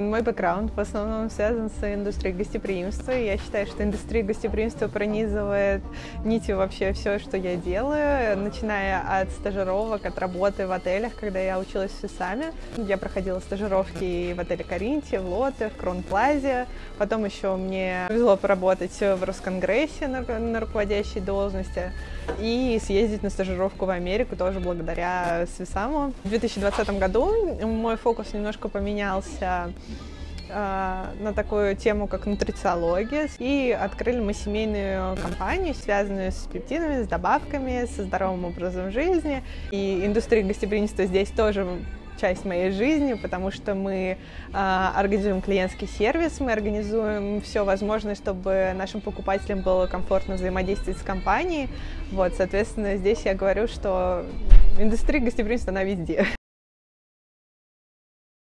Мой бэкграунд в основном связан с индустрией гостеприимства. Я считаю, что индустрия гостеприимства пронизывает нитью вообще все, что я делаю, начиная от стажировок, от работы в отелях, когда я училась в СИСАМе. Я проходила стажировки в отеле Каринти, в Лоте, в Кронплазе. Потом еще мне повезло поработать в Росконгрессе на, на руководящей должности и съездить на стажировку в Америку тоже благодаря Свисаму. В 2020 году мой фокус немножко поменялся на такую тему, как нутрициология. И открыли мы семейную компанию, связанную с пептидами, с добавками, со здоровым образом жизни. И индустрия гостеприимства здесь тоже часть моей жизни, потому что мы э, организуем клиентский сервис, мы организуем все возможное, чтобы нашим покупателям было комфортно взаимодействовать с компанией. Вот, соответственно, здесь я говорю, что индустрия гостеприимства, она везде.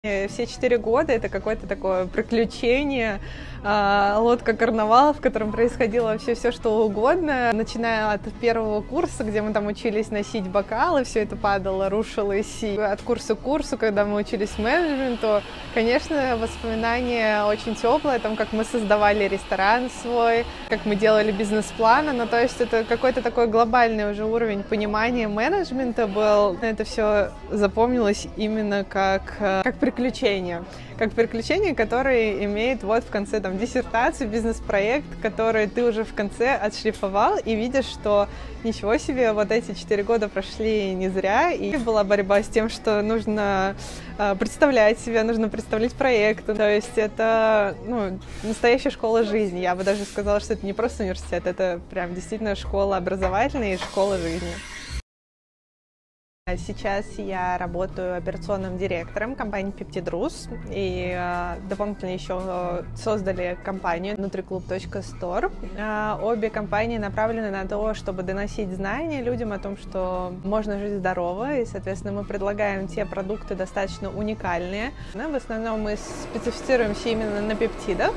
Все четыре года это какое-то такое приключение, а, лодка карнавал, в котором происходило вообще все что угодно, начиная от первого курса, где мы там учились носить бокалы, все это падало, рушилось, и от курса к курсу, когда мы учились менеджменту, конечно, воспоминания очень теплые, о том, как мы создавали ресторан свой, как мы делали бизнес-планы, ну то есть это какой-то такой глобальный уже уровень понимания менеджмента был. Это все запомнилось именно как, как приключение как приключение, которое имеет вот в конце там диссертацию, бизнес-проект, который ты уже в конце отшлифовал и видишь, что ничего себе, вот эти четыре года прошли не зря, и была борьба с тем, что нужно э, представлять себя, нужно представлять проект, то есть это ну, настоящая школа жизни, я бы даже сказала, что это не просто университет, это прям действительно школа образовательная и школа жизни. Сейчас я работаю операционным директором компании Peptidrus и э, дополнительно еще создали компанию nutriclub.store. Э, обе компании направлены на то, чтобы доносить знания людям о том, что можно жить здорово, и, соответственно, мы предлагаем те продукты достаточно уникальные. В основном мы специфицируемся именно на пептидах,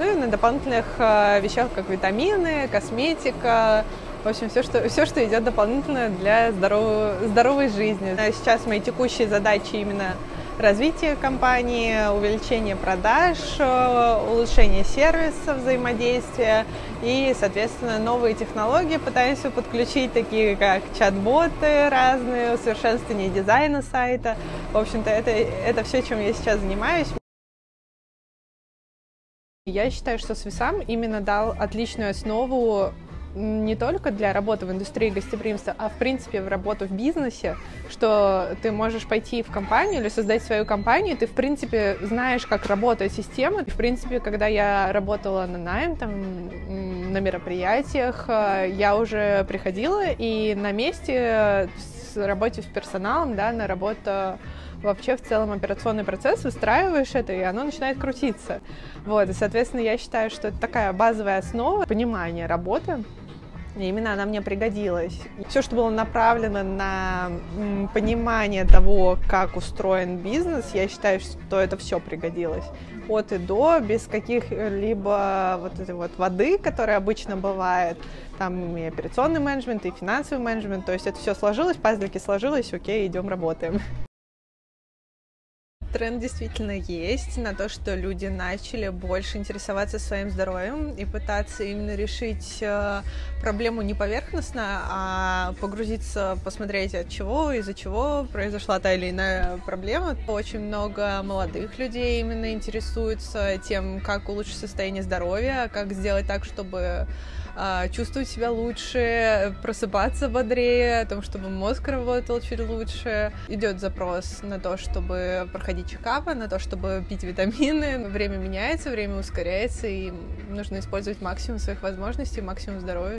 ну и на дополнительных э, вещах, как витамины, косметика, в общем, все, что, все, что идет дополнительно для здоровой, здоровой жизни. Сейчас мои текущие задачи именно развитие компании, увеличение продаж, улучшение сервиса взаимодействия и, соответственно, новые технологии пытаемся подключить, такие как чат-боты разные, усовершенствование дизайна сайта. В общем-то, это, это все, чем я сейчас занимаюсь. Я считаю, что Свисам именно дал отличную основу не только для работы в индустрии гостеприимства, а в принципе в работу в бизнесе, что ты можешь пойти в компанию или создать свою компанию, ты в принципе знаешь, как работает система. В принципе, когда я работала на найм, там, на мероприятиях, э, я уже приходила и на месте с работе с персоналом, да, на работу вообще в целом операционный процесс, выстраиваешь это, и оно начинает крутиться. Вот, и, соответственно, я считаю, что это такая базовая основа понимания работы, и именно она мне пригодилась. Все, что было направлено на понимание того, как устроен бизнес, я считаю, что это все пригодилось. От и до, без каких-либо вот этой вот воды, которая обычно бывает. Там и операционный менеджмент, и финансовый менеджмент. То есть это все сложилось, пазлики сложилось, окей, идем работаем. Тренд действительно есть на то, что люди начали больше интересоваться своим здоровьем и пытаться именно решить э, проблему не поверхностно, а погрузиться, посмотреть, от чего, из-за чего произошла та или иная проблема. Очень много молодых людей именно интересуются тем, как улучшить состояние здоровья, как сделать так, чтобы а, чувствовать себя лучше, просыпаться бодрее, о том, чтобы мозг работал чуть лучше. Идет запрос на то, чтобы проходить чекапы, на то, чтобы пить витамины. Время меняется, время ускоряется, и нужно использовать максимум своих возможностей, максимум здоровья.